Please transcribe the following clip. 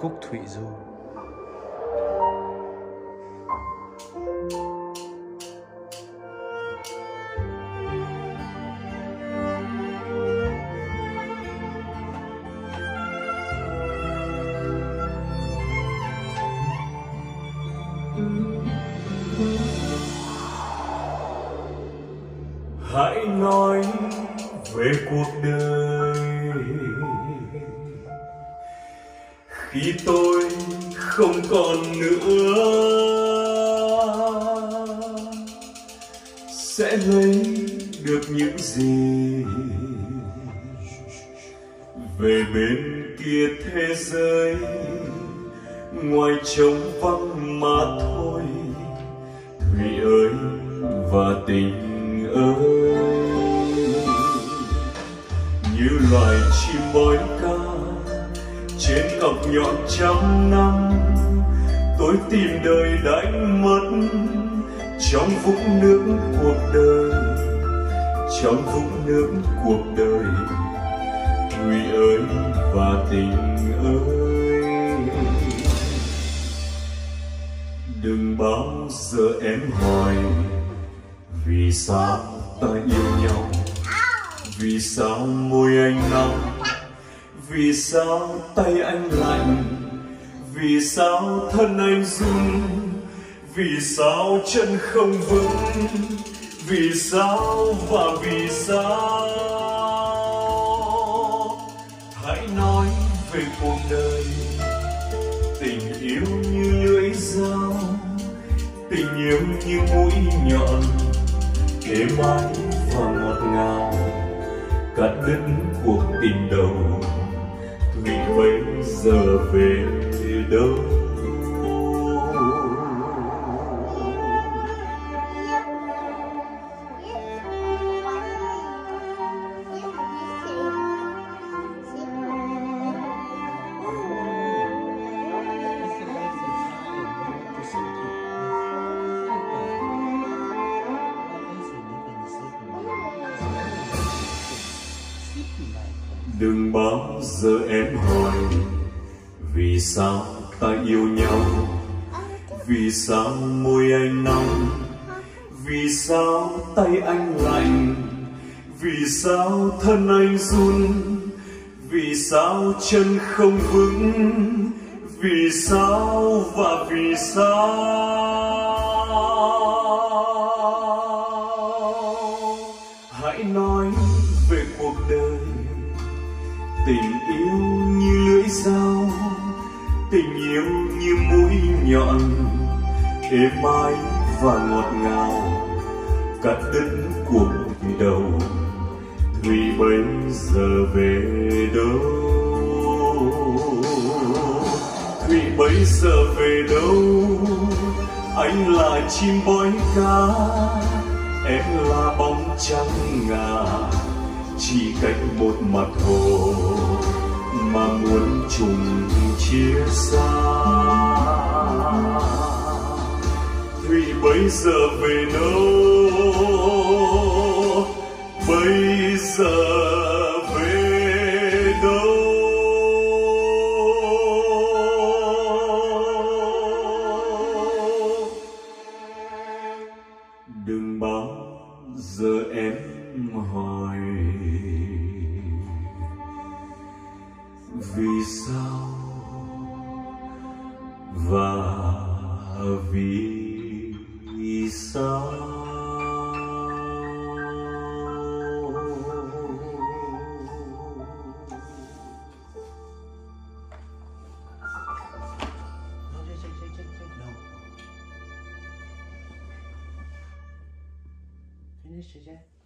khúc thủy du. Hãy nói về cuộc đời. Khi tôi không còn nữa, sẽ lấy được những gì? Về bên kia thế giới, ngoài trống vắng mà thôi. Thủy ơi và tình ơi như loài chim bói ca. Trên cọc nhọn trăm năm, tôi tìm đời đánh mất. Trong vũng nước cuộc đời, trong vũng nước cuộc đời người ơi và tình ơi. Đừng bao giờ em hỏi vì sao ta yêu nhau vì sao môi anh nóng? Vì sao tay anh lạnh? Vì sao thân anh run? Vì sao chân không vững? Vì sao và vì sao? Hãy nói về cuộc đời. Tình yêu như lưỡi dao, tình yêu như mũi nhọn. Để mãi cắt đứt cuộc tình đầu. Thủy bây giờ về đâu đừng bao giờ em hỏi vì sao ta yêu nhau? Vì sao môi anh nóng? Vì sao tay anh lạnh vì sao thân anh run? Vì sao chân không vững? Vì sao và vì sao? Hãy nói về cuộc đời tình yêu như lưỡi dao, tình yêu như mũi nhọn, êm ái và ngọt ngào, cắt đứt cuộc đầu thủy bây giờ về đâu? Thủy bây giờ về đâu? Anh là chim bói ca, em là bóng trắng ngà chỉ cách một mặt hồ mà muốn chung chia xa. Thủy bây giờ về đâu visa. Finish it, yeah.